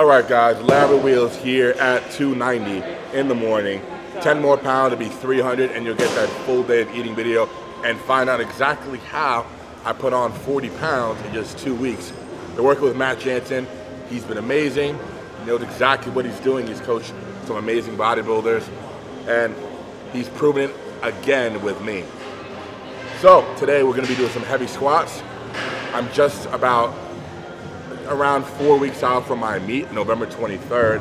All right, guys, Larry Wheels here at 290 in the morning. 10 more pounds to be 300, and you'll get that full day of eating video and find out exactly how I put on 40 pounds in just two weeks. Been working with Matt Jansen. He's been amazing. He knows exactly what he's doing. He's coached some amazing bodybuilders, and he's proven it again with me. So today we're gonna be doing some heavy squats. I'm just about around four weeks out from my meet, November 23rd.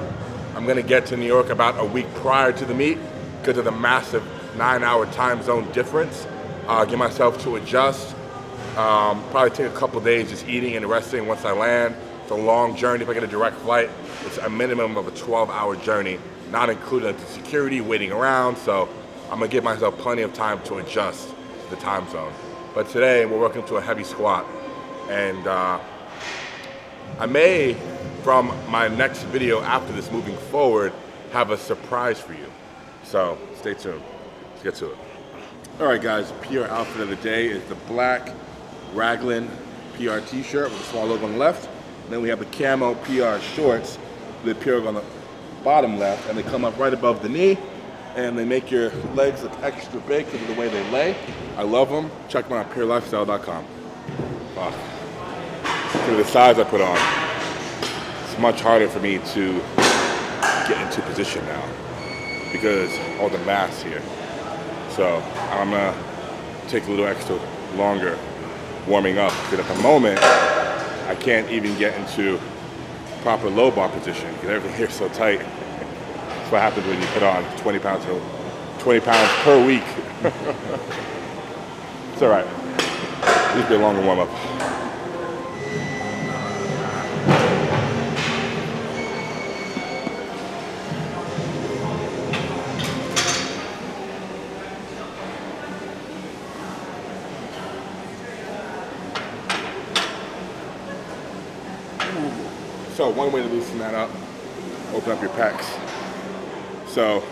I'm gonna get to New York about a week prior to the meet because of the massive nine hour time zone difference. Uh, get myself to adjust. Um, probably take a couple days just eating and resting once I land. It's a long journey. If I get a direct flight, it's a minimum of a 12 hour journey, not including the security, waiting around. So I'm gonna give myself plenty of time to adjust to the time zone. But today we're working to a heavy squat. And uh, I may, from my next video after this moving forward, have a surprise for you. So stay tuned. Let's get to it. All right, guys, PR outfit of the day is the black Raglan PR t-shirt with a small logo on the left. And then we have the camo PR shorts with the PR on the bottom left, and they come up right above the knee, and they make your legs look extra big because of the way they lay. I love them. Check them out at prlifestyle.com. At the size I put on. It's much harder for me to get into position now because all the mass here. So I'm gonna take a little extra longer warming up because at the moment I can't even get into proper low bar position because everything here is so tight. That's what happens when you put on 20 pounds, 20 pounds per week. it's all right. Needs to be a longer warm up. So one way to loosen that up, open up your pecs. So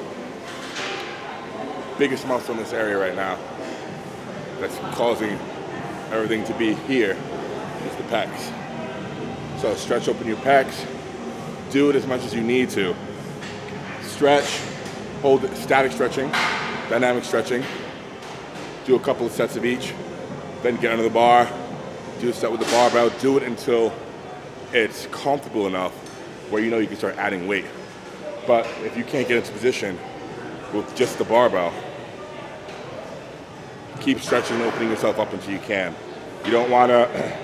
biggest muscle in this area right now that's causing everything to be here is the pecs. So stretch open your pecs, do it as much as you need to. Stretch, hold it, static stretching, dynamic stretching. Do a couple of sets of each, then get under the bar, do a set with the barbell, do it until it's comfortable enough where you know you can start adding weight. But if you can't get into position with just the barbell, keep stretching and opening yourself up until you can. You don't want to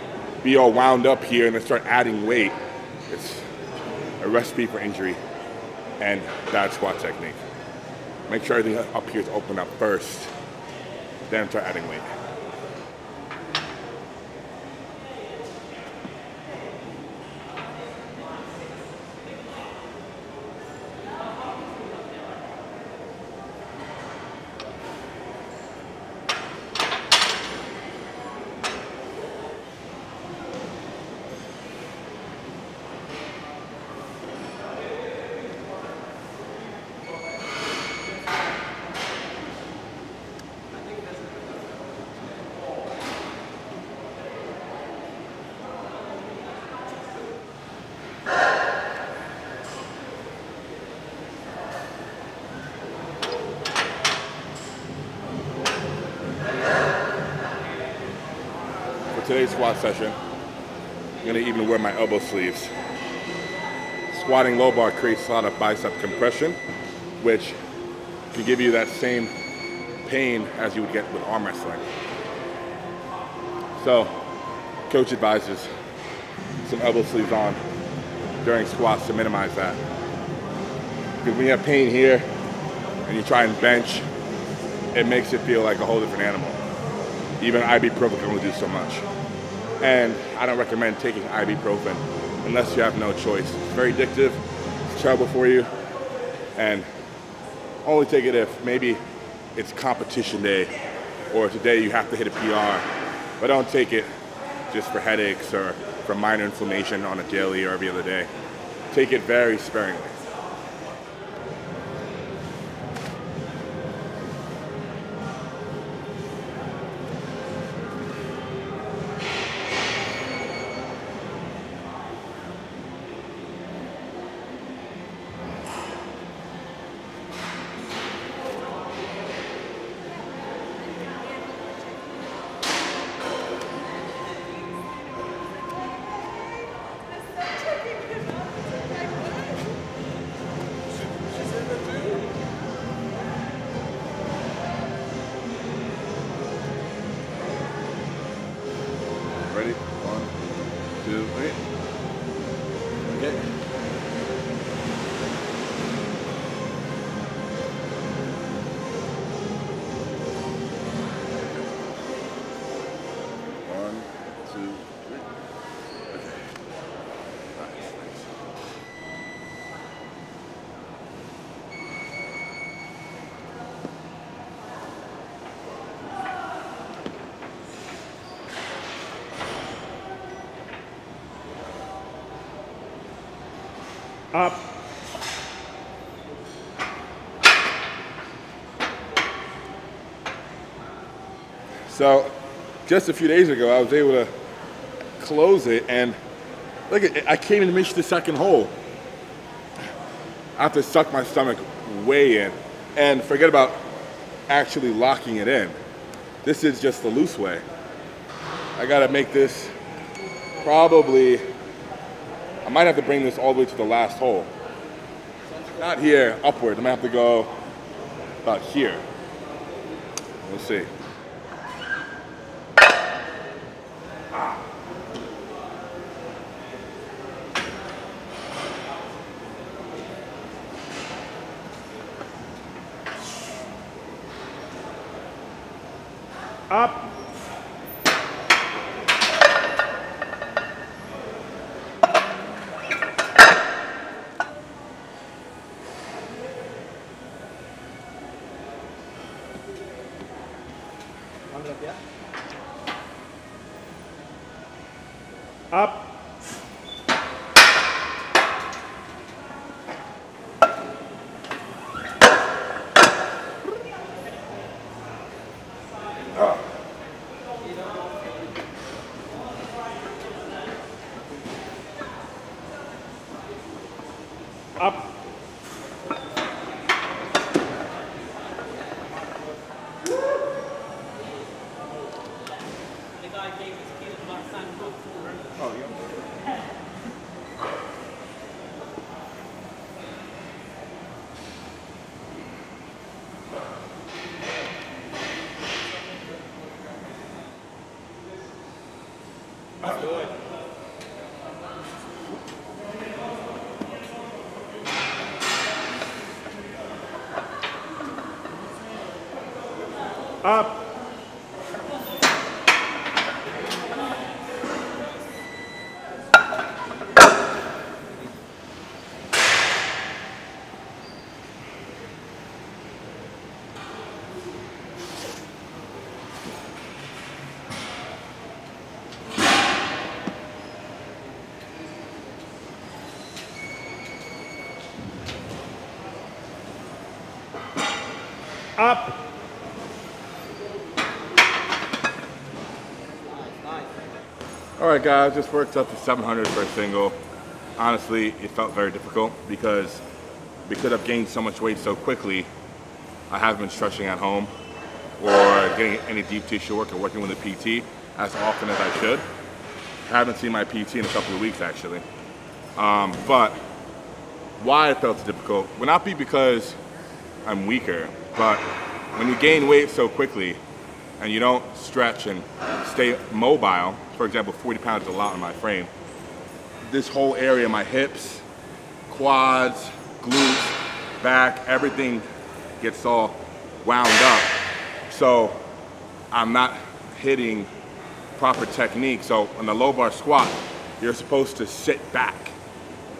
be all wound up here and then start adding weight. It's a recipe for injury and bad squat technique. Make sure everything up here is open up first, then start adding weight. Today's squat session, I'm gonna even wear my elbow sleeves. Squatting low bar creates a lot of bicep compression, which can give you that same pain as you would get with arm wrestling. So, coach advises some elbow sleeves on during squats to minimize that. Because when you have pain here and you try and bench, it makes it feel like a whole different animal. Even ibuprofen can only do so much. And I don't recommend taking ibuprofen unless you have no choice. It's very addictive, it's terrible for you, and only take it if maybe it's competition day or today you have to hit a PR. But don't take it just for headaches or for minor inflammation on a daily or every other day. Take it very sparingly. Up. So, just a few days ago, I was able to close it, and look, I came in to reach the second hole. I have to suck my stomach way in, and forget about actually locking it in. This is just the loose way. I gotta make this probably. I might have to bring this all the way to the last hole. Not here, upward. I'm gonna have to go about here. We'll see. Up. Up. All right, guys, just worked up to 700 for a single. Honestly, it felt very difficult because because I've gained so much weight so quickly, I haven't been stretching at home or getting any deep tissue work or working with a PT as often as I should. I haven't seen my PT in a couple of weeks, actually. Um, but why it felt difficult would not be because I'm weaker, but when you gain weight so quickly and you don't stretch and stay mobile, for example, 40 pounds is a lot on my frame, this whole area, my hips, quads, glutes, back, everything gets all wound up. So I'm not hitting proper technique. So on the low bar squat, you're supposed to sit back,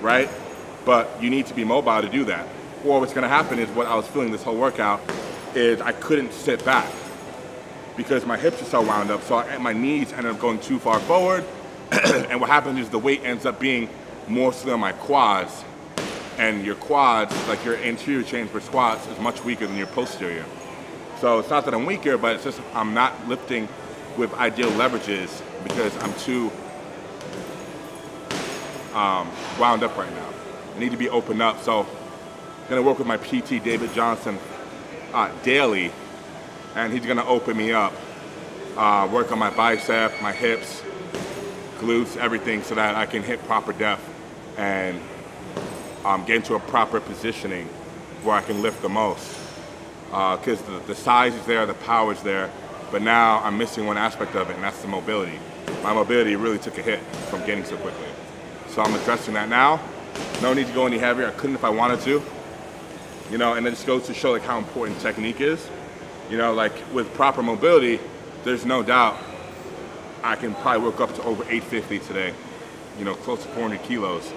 right? But you need to be mobile to do that. Or what's gonna happen is what I was feeling this whole workout is I couldn't sit back because my hips are so wound up. So I, my knees ended up going too far forward. and what happens is the weight ends up being mostly on my quads. And your quads, like your anterior chain for squats, is much weaker than your posterior. So it's not that I'm weaker, but it's just I'm not lifting with ideal leverages because I'm too um, wound up right now. I need to be opened up. So I'm gonna work with my PT, David Johnson, uh, daily, and he's gonna open me up, uh, work on my bicep, my hips, glutes, everything, so that I can hit proper depth and um, get into a proper positioning where I can lift the most. Because the, the size is there, the power is there, but now I'm missing one aspect of it, and that's the mobility. my mobility really took a hit from gaining so quickly. So I'm addressing that now. No need to go any heavier. I couldn't if I wanted to. You know, and it just goes to show like how important technique is. You know, like with proper mobility, there's no doubt I can probably work up to over 850 today. You know, close to 400 kilos.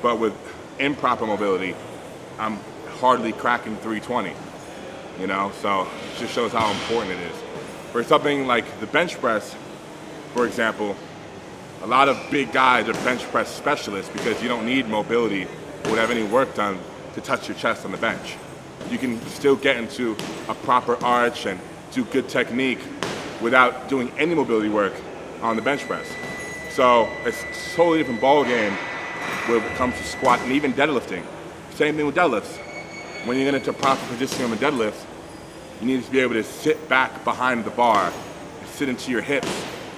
But with improper mobility, I'm hardly cracking 320. You know, so it just shows how important it is. For something like the bench press, for example, a lot of big guys are bench press specialists because you don't need mobility or have any work done to touch your chest on the bench. You can still get into a proper arch and do good technique without doing any mobility work on the bench press. So it's a totally different ball game when it comes to squat and even deadlifting. Same thing with deadlifts. When you get into proper positioning on the deadlift, you need to be able to sit back behind the bar, and sit into your hips.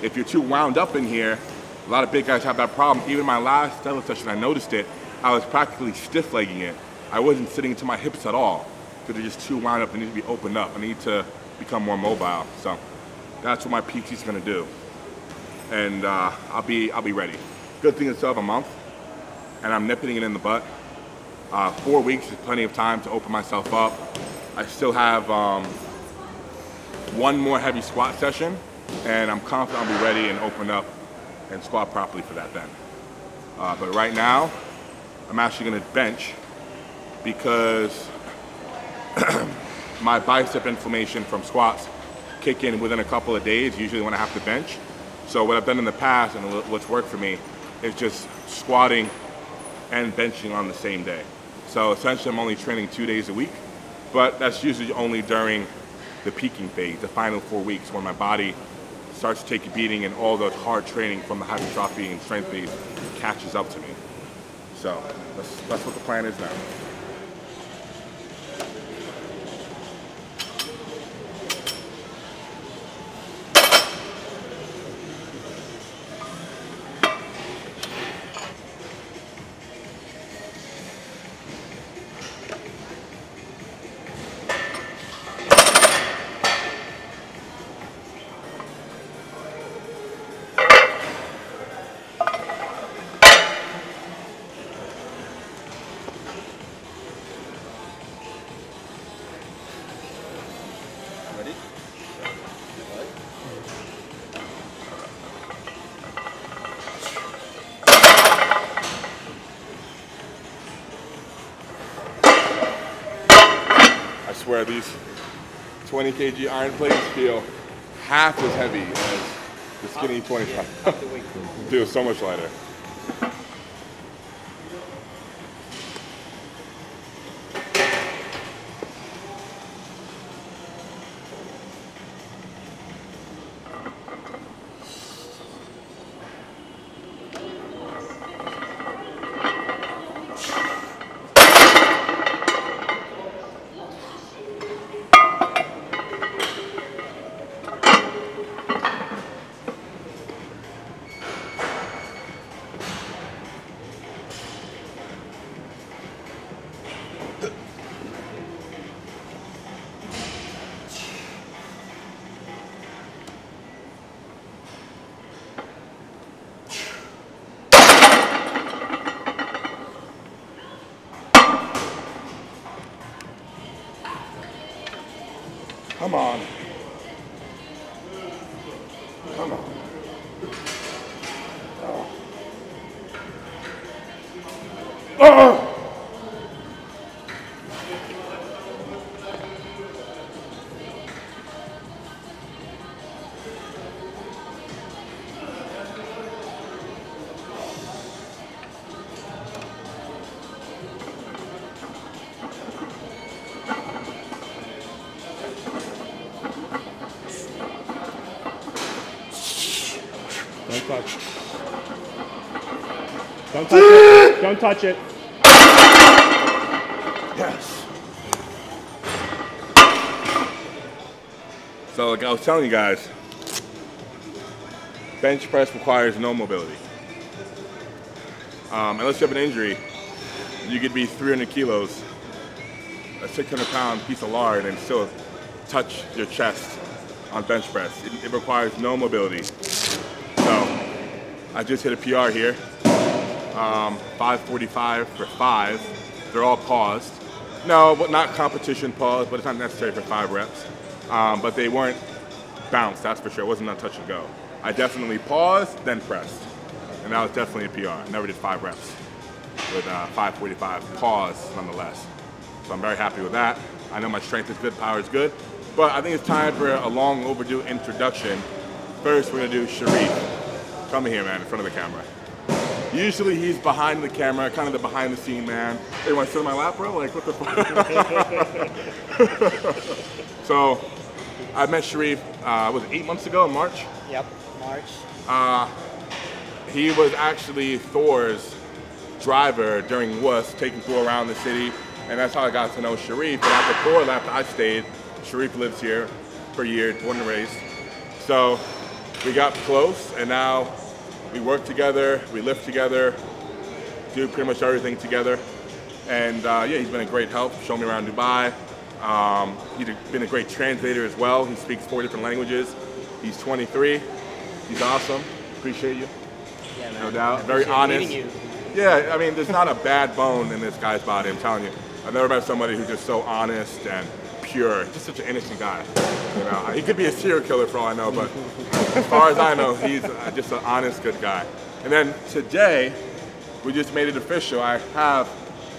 If you're too wound up in here, a lot of big guys have that problem. Even my last deadlift session, I noticed it. I was practically stiff legging it. I wasn't sitting into my hips at all because they're just too wound up. They need to be opened up. I need to become more mobile. So that's what my PT is gonna do. And uh, I'll be I'll be ready. Good thing it's still have a month, and I'm nipping it in the butt. Uh, four weeks is plenty of time to open myself up. I still have um, one more heavy squat session, and I'm confident I'll be ready and open up and squat properly for that then. Uh, but right now, I'm actually gonna bench because my bicep inflammation from squats kick in within a couple of days, usually when I have to bench. So what I've done in the past and what's worked for me is just squatting and benching on the same day. So essentially I'm only training two days a week, but that's usually only during the peaking phase, the final four weeks when my body starts to take a beating and all the hard training from the hypertrophy and strength phase catches up to me. So that's, that's what the plan is now. These 20 kg iron plates feel half as heavy as the skinny 25. Half the so much lighter. Don't touch it. Don't touch it. Yes. So like I was telling you guys, bench press requires no mobility. Um, unless you have an injury, you could be 300 kilos, a 600 pound piece of lard and still touch your chest on bench press. It, it requires no mobility. So I just hit a PR here. Um, 545 for five. They're all paused. No, but not competition paused, but it's not necessary for five reps. Um, but they weren't bounced, that's for sure. It wasn't a touch and go. I definitely paused, then pressed. And that was definitely a PR. I Never did five reps with uh, 545. Pause, nonetheless. So I'm very happy with that. I know my strength is good, power is good. But I think it's time for a long overdue introduction. First, we're gonna do Sharif. Come here, man, in front of the camera. Usually he's behind the camera, kind of the behind the scene man. Hey, want to sit on my lap, bro? Like, what the fuck? so, I met Sharif, uh, was it eight months ago in March? Yep, March. Uh, he was actually Thor's driver during WUS, taking Thor around the city, and that's how I got to know Sharif. But after Thor left, I stayed. Sharif lives here for a years, born and raised. So we got close, and now we work together, we live together, do pretty much everything together. And uh, yeah, he's been a great help, showing me around Dubai. Um, he's been a great translator as well. He speaks four different languages. He's 23. He's awesome. Appreciate you. Yeah, man. No doubt. Very honest. Yeah, I mean, there's not a bad bone in this guy's body. I'm telling you. I've never met somebody who's just so honest and pure. Just such an innocent guy. You know, he could be a serial killer for all I know, but as far as I know, he's uh, just an honest, good guy. And then today, we just made it official. I have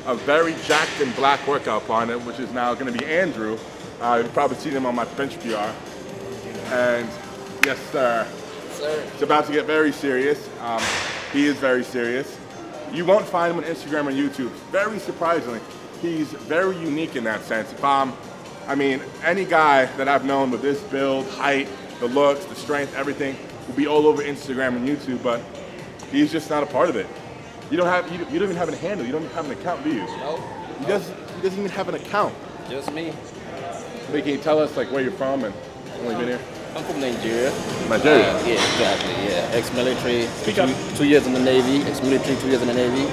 a very jacked and black workout partner, which is now going to be Andrew. Uh, you've probably seen him on my bench PR. And yes, sir. Sir. It's about to get very serious. Um, he is very serious. You won't find him on Instagram or YouTube. Very surprisingly, he's very unique in that sense. If I'm, I mean, any guy that I've known with this build, height, the looks, the strength, everything, will be all over Instagram and YouTube, but he's just not a part of it. You don't have, you, you don't even have a handle. You don't even have an account, do you? No, He doesn't, he doesn't even have an account. just me. But can you tell us like where you're from and when you've been here? I'm from Nigeria. Nigeria. Uh, yeah, exactly. Yeah, ex-military. Two, two years in the Navy. Ex-military, two years in the Navy.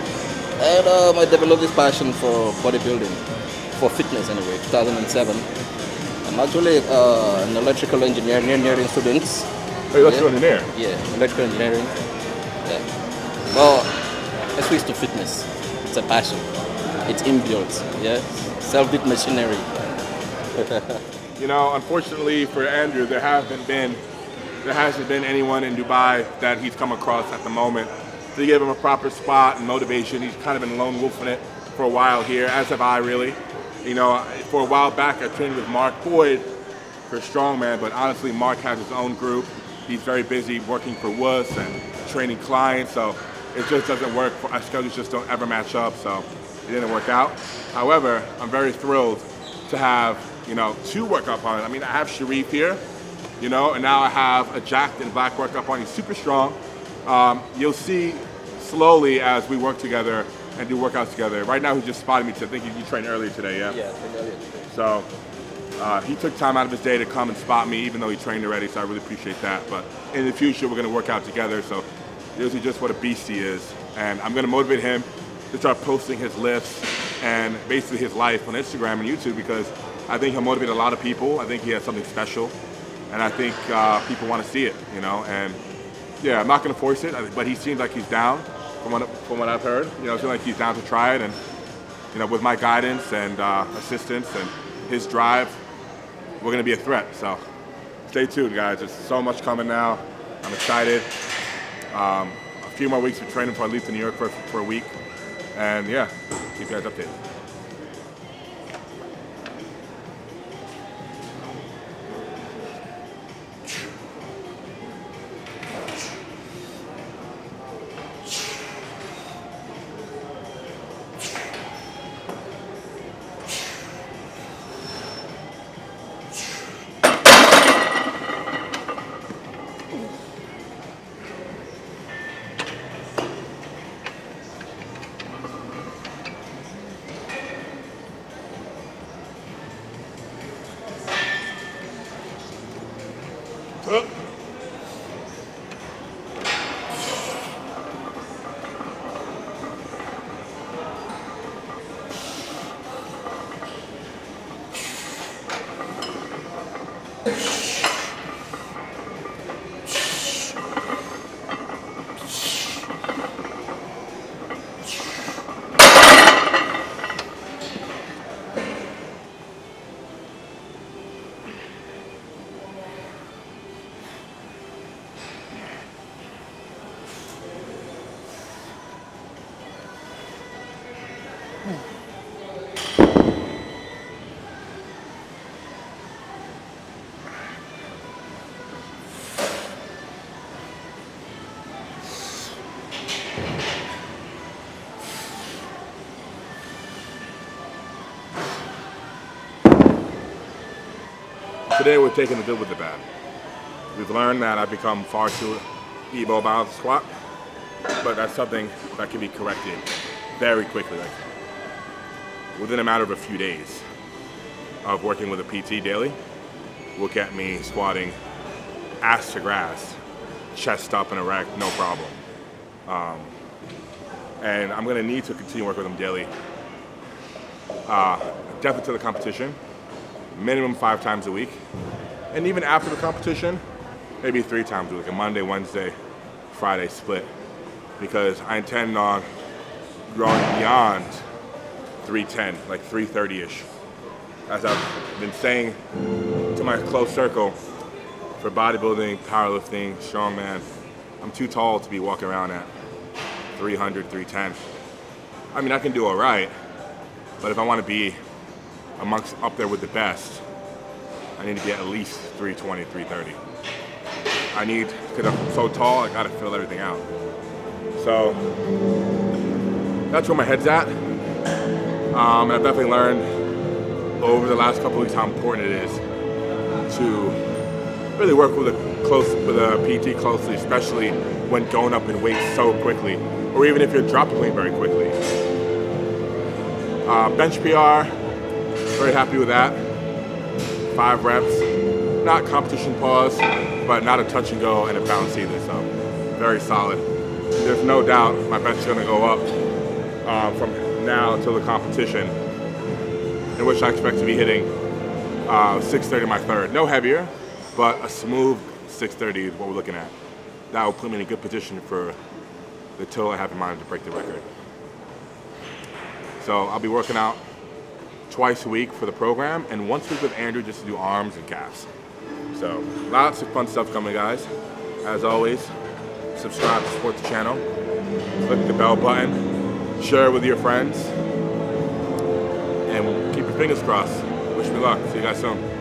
And um, I developed this passion for bodybuilding, for fitness anyway. 2007. I'm actually uh, an electrical engineer, engineering student. Oh, Yeah. yeah. engineer. Yeah, electrical engineering. Yeah. Well, I switched to fitness. It's a passion. It's inbuilt. Yeah. Self-built machinery. You know, unfortunately for Andrew, there haven't been, there hasn't been anyone in Dubai that he's come across at the moment to give him a proper spot and motivation. He's kind of been lone wolfing it for a while here, as have I really. You know, for a while back, I trained with Mark Boyd for Strongman, but honestly, Mark has his own group. He's very busy working for WUS and training clients, so it just doesn't work. For, our schedules just don't ever match up, so it didn't work out. However, I'm very thrilled to have, you know, two workout partners. I mean, I have Sharif here, you know, and now I have a jacked and black workout partner. He's super strong. Um, you'll see slowly as we work together and do workouts together. Right now, he's just spotted me. To, I think you, you trained earlier today, yeah? Yeah, earlier today. So uh, he took time out of his day to come and spot me, even though he trained already. So I really appreciate that. But in the future, we're going to work out together. So this is just what a beast he is, and I'm going to motivate him to start posting his lifts and basically his life on Instagram and YouTube because I think he'll motivate a lot of people. I think he has something special, and I think uh, people want to see it. You know, and yeah, I'm not going to force it, but he seems like he's down from what from what I've heard. You know, I feel like he's down to try it, and you know, with my guidance and uh, assistance and his drive, we're going to be a threat. So stay tuned, guys. There's so much coming now. I'm excited. Um, a few more weeks of training before I leave to New York for, for a week. And yeah, keep you guys updated. Today we're taking the good with the bad. We've learned that I've become far too with the squat, but that's something that can be corrected very quickly. Like within a matter of a few days of working with a PT daily, will get me squatting ass to grass, chest up and erect, no problem. Um, and I'm gonna need to continue working with them daily. Uh, definitely to the competition, minimum five times a week. And even after the competition, maybe three times a week, a Monday, Wednesday, Friday split. Because I intend on growing beyond 310, like 330-ish. As I've been saying to my close circle, for bodybuilding, powerlifting, strongman, I'm too tall to be walking around at 300, 310. I mean, I can do all right, but if I want to be amongst up there with the best, I need to be at least 320, 330. I need, because I'm so tall, I gotta fill everything out. So, that's where my head's at. Um, I've definitely learned over the last couple weeks how important it is to really work with a close with a PT closely, especially when going up in weight so quickly, or even if you're dropping weight very quickly. Uh, bench PR, very happy with that. Five reps, not competition pause, but not a touch and go and a bounce either. So very solid. There's no doubt my bench is going to go up uh, from now until the competition, in which I expect to be hitting uh, 630 my third. No heavier, but a smooth 630 is what we're looking at. That will put me in a good position for the total I have in mind to break the record. So I'll be working out twice a week for the program and once a week with Andrew just to do arms and calves. So lots of fun stuff coming guys. As always, subscribe to support the channel, click the bell button, share with your friends, and keep your fingers crossed. Wish me luck. See you guys soon.